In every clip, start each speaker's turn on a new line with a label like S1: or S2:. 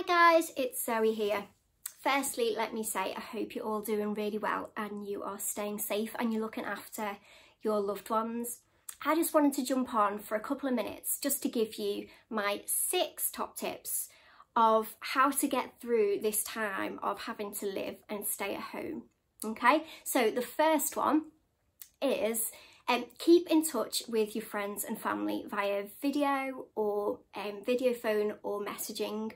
S1: Hi guys, it's Zoe here. Firstly, let me say I hope you're all doing really well and you are staying safe and you're looking after your loved ones. I just wanted to jump on for a couple of minutes just to give you my six top tips of how to get through this time of having to live and stay at home. Okay, so the first one is um, keep in touch with your friends and family via video or um, video phone or messaging.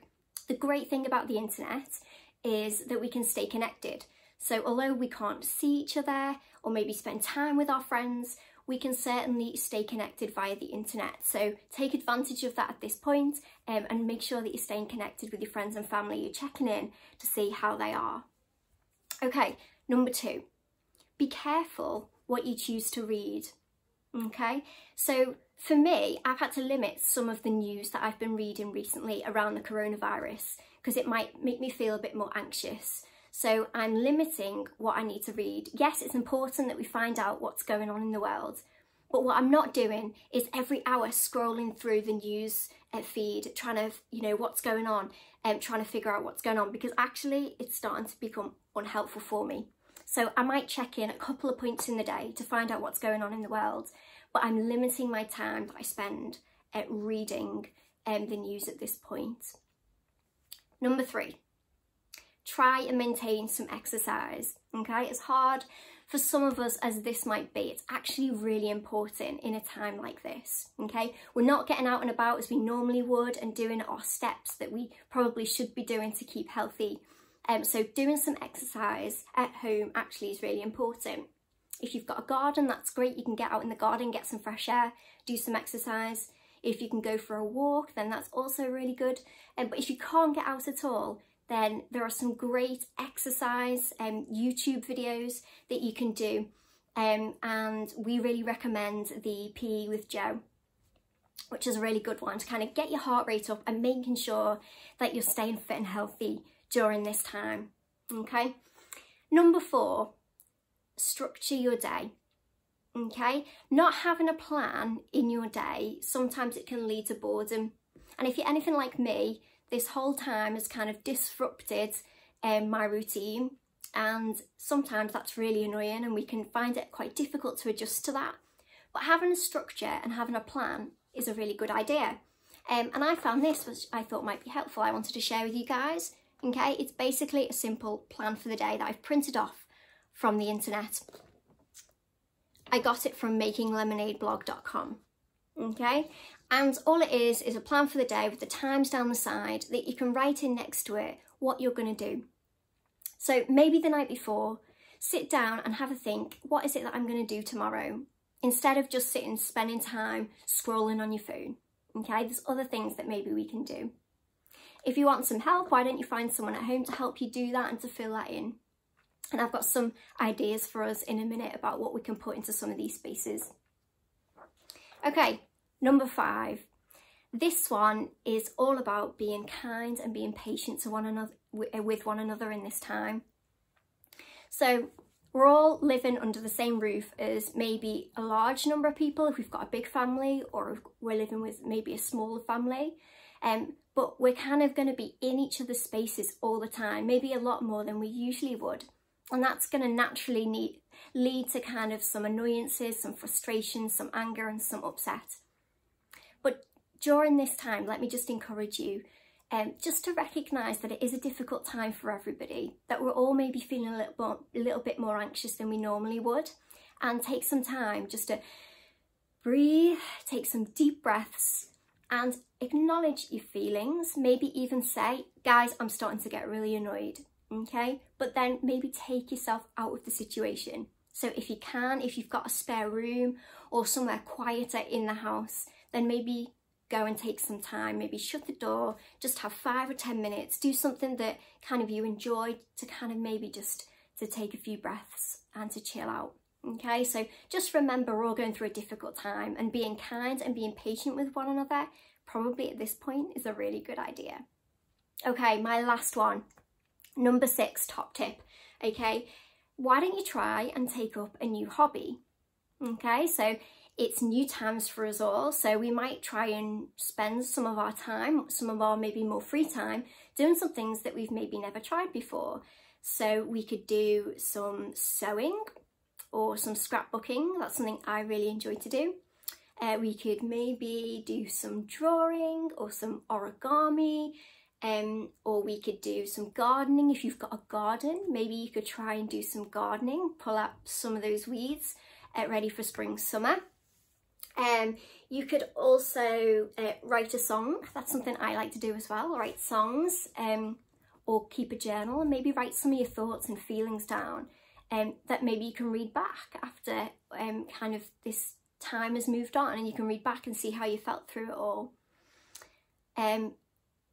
S1: The great thing about the internet is that we can stay connected. So although we can't see each other or maybe spend time with our friends, we can certainly stay connected via the internet. So take advantage of that at this point, um, and make sure that you're staying connected with your friends and family. You're checking in to see how they are. Okay, number two, be careful what you choose to read. Okay, so for me, I've had to limit some of the news that I've been reading recently around the coronavirus because it might make me feel a bit more anxious. So I'm limiting what I need to read. Yes, it's important that we find out what's going on in the world, but what I'm not doing is every hour scrolling through the news uh, feed, trying to, you know, what's going on and um, trying to figure out what's going on because actually it's starting to become unhelpful for me. So I might check in a couple of points in the day to find out what's going on in the world but I'm limiting my time that I spend at reading um, the news at this point. Number three, try and maintain some exercise, okay? As hard for some of us as this might be, it's actually really important in a time like this, okay? We're not getting out and about as we normally would and doing our steps that we probably should be doing to keep healthy. Um, so doing some exercise at home actually is really important. If you've got a garden, that's great. You can get out in the garden, get some fresh air, do some exercise. If you can go for a walk, then that's also really good. Um, but if you can't get out at all, then there are some great exercise um, YouTube videos that you can do. Um, and we really recommend the PE with Joe, which is a really good one to kind of get your heart rate up and making sure that you're staying fit and healthy during this time. Okay. Number four, structure your day. Okay, not having a plan in your day, sometimes it can lead to boredom. And if you're anything like me, this whole time has kind of disrupted um, my routine. And sometimes that's really annoying and we can find it quite difficult to adjust to that. But having a structure and having a plan is a really good idea. Um, and I found this, which I thought might be helpful. I wanted to share with you guys. Okay, it's basically a simple plan for the day that I've printed off from the internet. I got it from makinglemonadeblog.com. Okay, and all it is is a plan for the day with the times down the side that you can write in next to it what you're going to do. So maybe the night before, sit down and have a think what is it that I'm going to do tomorrow instead of just sitting spending time scrolling on your phone. Okay, there's other things that maybe we can do. If you want some help, why don't you find someone at home to help you do that and to fill that in? And I've got some ideas for us in a minute about what we can put into some of these spaces. Okay, number five. This one is all about being kind and being patient to one another uh, with one another in this time. So we're all living under the same roof as maybe a large number of people if we've got a big family or we're living with maybe a smaller family. Um, but we're kind of going to be in each other's spaces all the time, maybe a lot more than we usually would. And that's going to naturally need, lead to kind of some annoyances, some frustration, some anger and some upset. But during this time, let me just encourage you um, just to recognise that it is a difficult time for everybody, that we're all maybe feeling a little, a little bit more anxious than we normally would, and take some time just to breathe, take some deep breaths, and acknowledge your feelings. Maybe even say, guys, I'm starting to get really annoyed okay? But then maybe take yourself out of the situation. So if you can, if you've got a spare room or somewhere quieter in the house, then maybe go and take some time, maybe shut the door, just have five or 10 minutes, do something that kind of you enjoy to kind of maybe just to take a few breaths and to chill out. Okay, so just remember we're all going through a difficult time and being kind and being patient with one another probably at this point is a really good idea. Okay, my last one. Number six top tip, okay? Why don't you try and take up a new hobby? Okay, so it's new times for us all, so we might try and spend some of our time, some of our maybe more free time, doing some things that we've maybe never tried before. So we could do some sewing or some scrapbooking. That's something I really enjoy to do. Uh, we could maybe do some drawing or some origami um, or we could do some gardening if you've got a garden. Maybe you could try and do some gardening, pull up some of those weeds uh, ready for spring, summer. Um, you could also uh, write a song. That's something I like to do as well, write songs um, or keep a journal and maybe write some of your thoughts and feelings down um, that maybe you can read back after um, kind of this time has moved on and you can read back and see how you felt through it all. Um,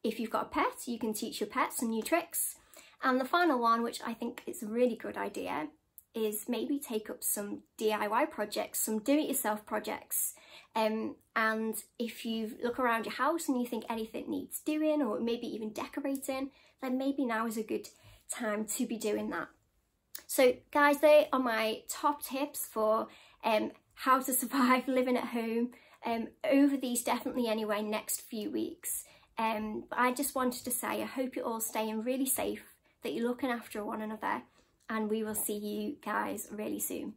S1: if you've got a pet, you can teach your pet some new tricks. And the final one, which I think is a really good idea, is maybe take up some DIY projects, some do-it-yourself projects. Um, and if you look around your house and you think anything needs doing or maybe even decorating, then maybe now is a good time to be doing that. So guys, they are my top tips for um, how to survive living at home um, over these definitely anyway next few weeks. Um, but I just wanted to say I hope you're all staying really safe, that you're looking after one another and we will see you guys really soon.